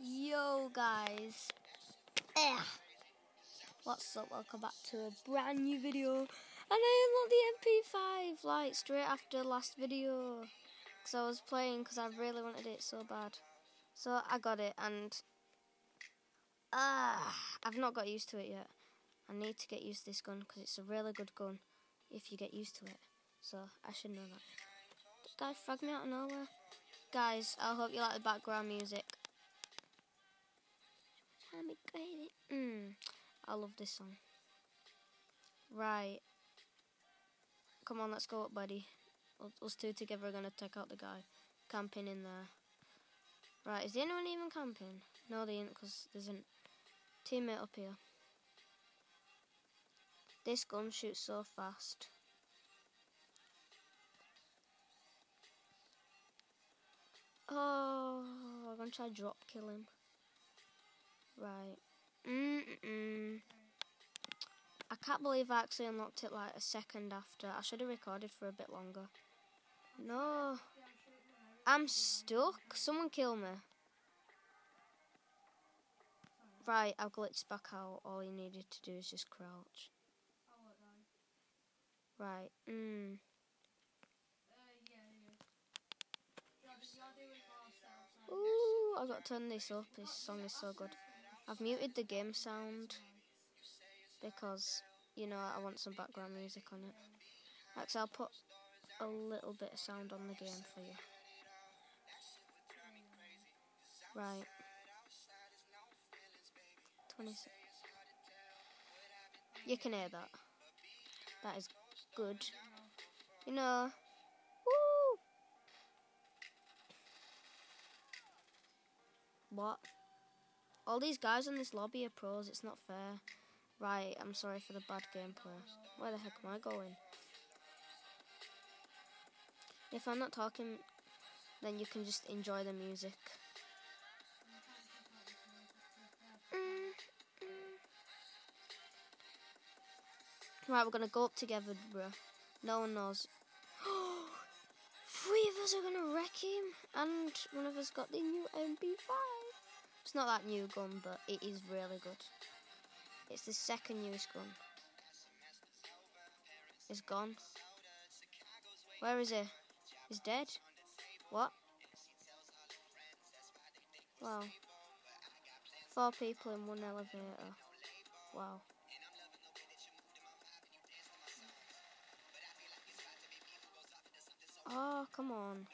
Yo guys, eh. what's up? Welcome back to a brand new video, and I unlocked the MP5 like straight after last video, because I was playing because I really wanted it so bad, so I got it, and ah, uh, I've not got used to it yet. I need to get used to this gun because it's a really good gun if you get used to it. So I should know that. Guys, frag me out of nowhere. Guys, I hope you like the background music. Mm, I love this song. Right. Come on, let's go up, buddy. Us two together are going to take out the guy camping in there. Right, is anyone even camping? No, they ain't, because there's a teammate up here. This gun shoots so fast. Oh, I'm going to try drop kill him. Right. Mm -mm. I can't believe I actually unlocked it like a second after. I should have recorded for a bit longer. No. I'm stuck. Someone kill me. Right, I've glitched back out. All you needed to do is just crouch. Right. Mm. Ooh, I've got to turn this up. This song is so good. I've muted the game sound because, you know, I want some background music on it. Actually, I'll put a little bit of sound on the game for you. Right. 26. You can hear that. That is good. You know, woo! What? All these guys in this lobby are pros, it's not fair. Right, I'm sorry for the bad gameplay. Where the heck am I going? If I'm not talking, then you can just enjoy the music. Right, we're gonna go up together, bro. No one knows. Three of us are gonna wreck him, and one of us got the new MP5. It's not that new gun, but it is really good. It's the second newest gun. It's gone. Where is he? He's dead. What? Wow. Four people in one elevator. Wow. Oh, come on.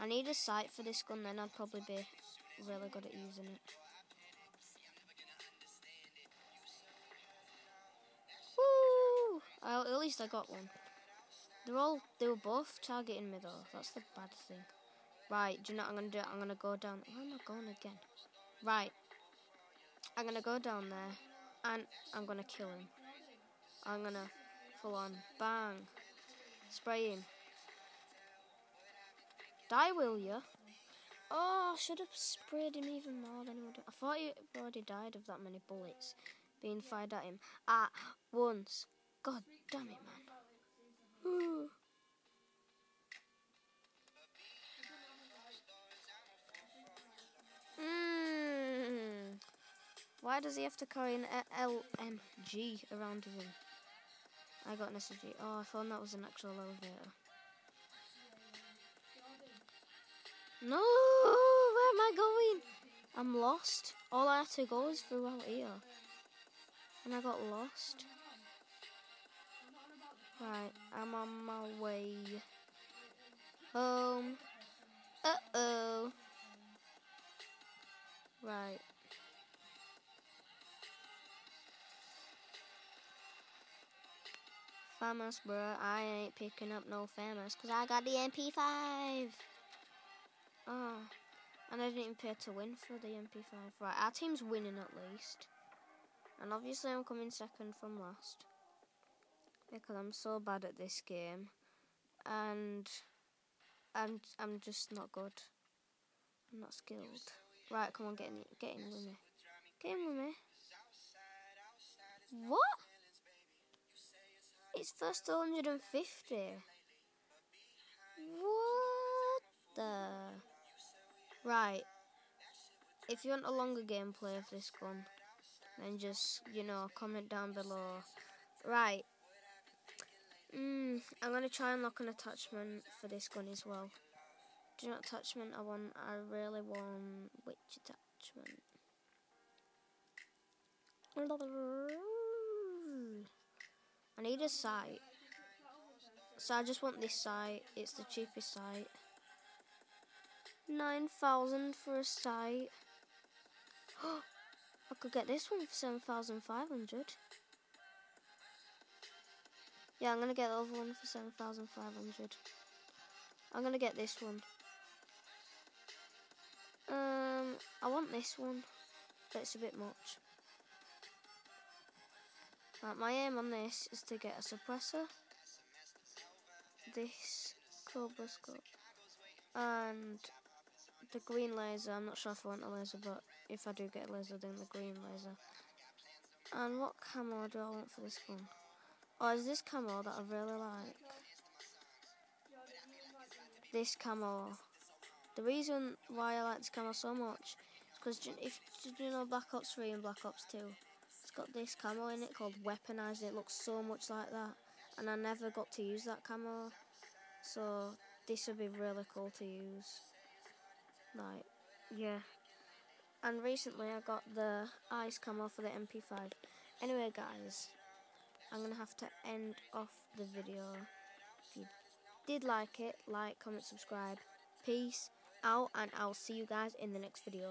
I need a sight for this gun, then I'd probably be really good at using it. Well, at least I got one. They're all, they were both targeting me though. That's the bad thing. Right, do you know what I'm going to do? I'm going to go down. Where am I going again? Right. I'm going to go down there and I'm going to kill him. I'm going to full on bang. Spray him. Die, will you? Oh, I should have sprayed him even more than he would. I thought he already died of that many bullets being fired at him at once. God damn it, man. Mm. Why does he have to carry an LMG around with him? I got an SMG. Oh, I thought that was an actual elevator. No, where am I going? I'm lost. All I had to go is through out here. And I got lost. Right, I'm on my way home. Uh-oh. Right. FAMAS, bro. I ain't picking up no FAMAS because I got the MP5. Oh, and I didn't even pay to win for the MP5. Right, our team's winning at least. And obviously I'm coming second from last because I'm so bad at this game and I'm I'm just not good. I'm not skilled. Right, come on, get in, get in with me. Get in with me. What? It's first 150. What the? Right. if you want a longer gameplay of this gun, then just, you know, comment down below. Right. Mm, I'm going to try and lock an attachment for this gun as well. Do you know what attachment I want? I really want... Which attachment? I need a sight. So I just want this sight. It's the cheapest sight. 9,000 for a sight. I could get this one for 7,500. Yeah, I'm going to get the other one for 7,500. I'm going to get this one. Um, I want this one, but it's a bit much. Right, my aim on this is to get a suppressor, this Cobra scope, and the green laser. I'm not sure if I want a laser, but if I do get a laser, then the green laser. And what camo do I want for this gun? Oh, is this camo that I really like? This camo. The reason why I like this camo so much is because if you know Black Ops 3 and Black Ops 2, it's got this camo in it called Weaponized. It looks so much like that, and I never got to use that camo, so this would be really cool to use. Like, yeah. And recently I got the ice camo for the MP5. Anyway, guys, I'm going to have to end off the video. If you did like it, like, comment, subscribe. Peace out, and I'll see you guys in the next video.